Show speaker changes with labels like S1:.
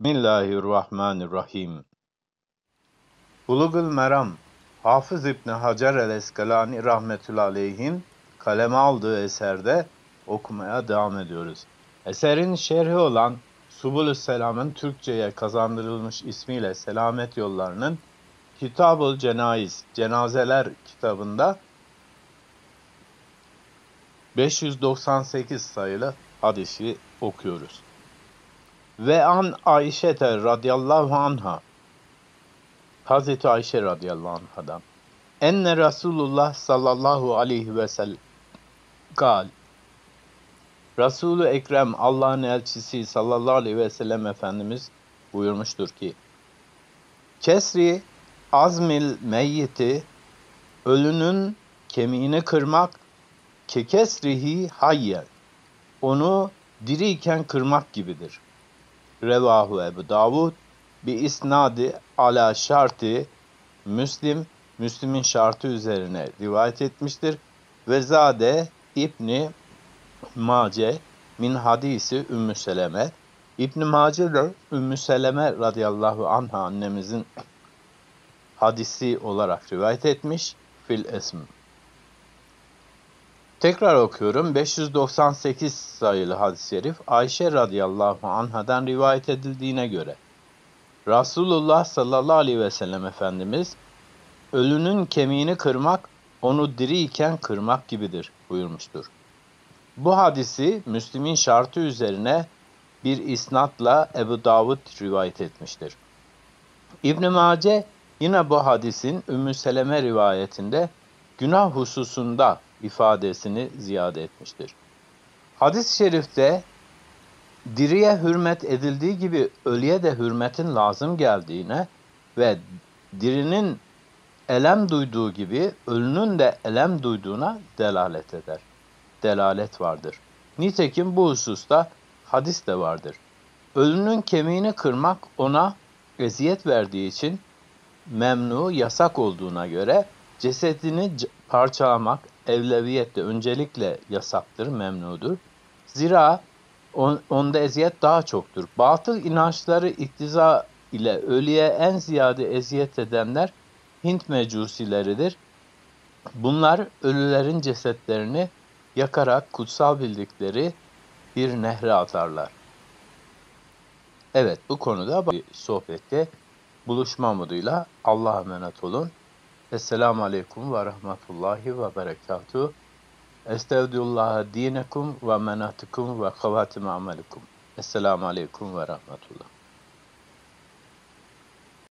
S1: Bismillahirrahmanirrahim. Bulugul Meram Hafız İbni Hacer el-Eskalani rahmetullahi aleyhin kaleme aldığı eserde okumaya devam ediyoruz. Eserin şerhi olan Subulü Selam'ın Türkçe'ye kazandırılmış ismiyle Selamet Yolları'nın Kitabul Cenayiz, Cenazeler kitabında 598 sayılı hadisi okuyoruz. Ve an Ayşe radıyallahu anha. Hazreti Ayşe radıyallahu anhadan. Enne Resulullah sallallahu aleyhi ve sellem gal. Resulü Ekrem Allah'ın elçisi sallallahu aleyhi ve sellem Efendimiz buyurmuştur ki Kesri azmil meyyiti ölünün kemiğini kırmak kekesrihi hayyen onu diriyken kırmak gibidir. Revahu Ebu Davud bi isnadi ala şartı Müslim, Müslim'in şartı üzerine rivayet etmiştir. Ve zade İbni Mace min hadisi Ümmü Seleme. İbn Mace de Ümmü Seleme radıyallahu anha annemizin hadisi olarak rivayet etmiş fil esm. Tekrar okuyorum. 598 sayılı hadis-i şerif Ayşe radıyallahu anhadan rivayet edildiğine göre Resulullah sallallahu aleyhi ve sellem Efendimiz ölünün kemiğini kırmak onu diriyken kırmak gibidir buyurmuştur. Bu hadisi Müslim'in şartı üzerine bir isnatla Ebu Davud rivayet etmiştir. İbn Mace yine bu hadisin Ümmü Seleme rivayetinde günah hususunda ifadesini ziyade etmiştir. Hadis-i şerifte diriye hürmet edildiği gibi ölüye de hürmetin lazım geldiğine ve dirinin elem duyduğu gibi ölünün de elem duyduğuna delalet eder. Delalet vardır. Nitekim bu hususta hadis de vardır. Ölünün kemiğini kırmak ona eziyet verdiği için memnu, yasak olduğuna göre cesedini parçalamak evleviyette öncelikle yasaktır, memnudur. Zira on, onda eziyet daha çoktur. Batıl inançları iktiza ile ölüye en ziyade eziyet edenler Hint mecusileridir. Bunlar ölülerin cesetlerini yakarak kutsal bildikleri bir nehre atarlar. Evet bu konuda bir sohbette buluşma umuduyla Allah'a emanet olun. Esselamu Aleyküm ve Rahmetullahi ve Berekatuhu. Estevdullah dinekum ve menatikum ve kavatim amelikum. Esselamu Aleyküm ve Rahmetullah.